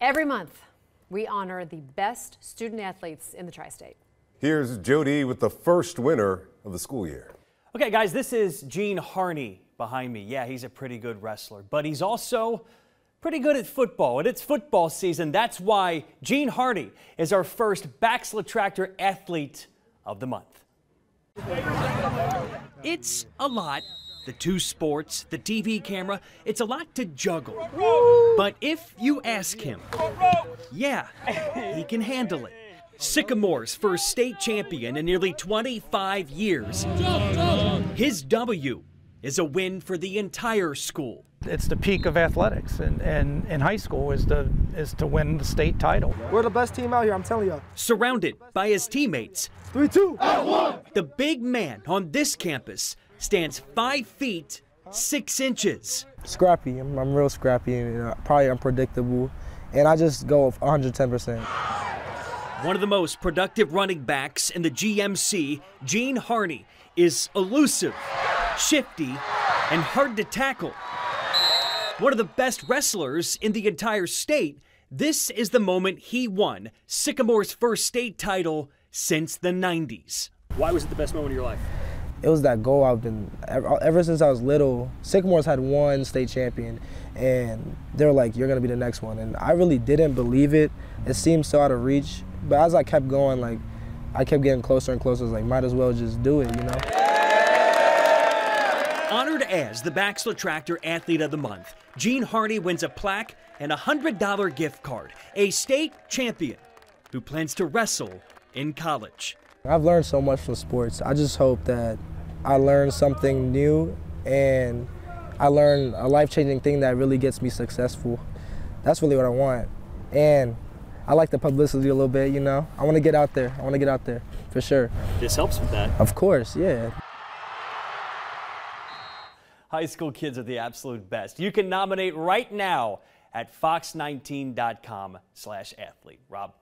Every month, we honor the best student athletes in the tri state. Here's Jody with the first winner of the school year. Okay, guys, this is Gene Harney behind me. Yeah, he's a pretty good wrestler, but he's also pretty good at football. And it's football season. That's why Gene Harney is our first Baxla Tractor athlete of the month. It's a lot. The two sports, the TV camera, it's a lot to juggle. But if you ask him, yeah, he can handle it. Sycamore's first state champion in nearly 25 years. His W is a win for the entire school. It's the peak of athletics, and, and in high school is to is to win the state title. We're the best team out here, I'm telling you. Surrounded by his teammates, Three, two, at one. the big man on this campus stands five feet six inches. Scrappy, I'm, I'm real scrappy and uh, probably unpredictable, and I just go 110%. One of the most productive running backs in the GMC, Gene Harney, is elusive, shifty, and hard to tackle. One of the best wrestlers in the entire state, this is the moment he won Sycamore's first state title since the 90s. Why was it the best moment of your life? It was that goal I've been ever, ever since I was little. Sycamore's had one state champion, and they were like, "You're gonna be the next one," and I really didn't believe it. It seemed so out of reach, but as I kept going, like I kept getting closer and closer. I was like, might as well just do it, you know. Honored as the Baxla Tractor Athlete of the Month, Gene Harney wins a plaque and a $100 gift card, a state champion who plans to wrestle in college. I've learned so much from sports. I just hope that I learn something new and I learn a life-changing thing that really gets me successful. That's really what I want. And I like the publicity a little bit, you know. I want to get out there. I want to get out there for sure. This helps with that. Of course, yeah. High school kids are the absolute best. You can nominate right now at fox19.com slash athlete. Rob?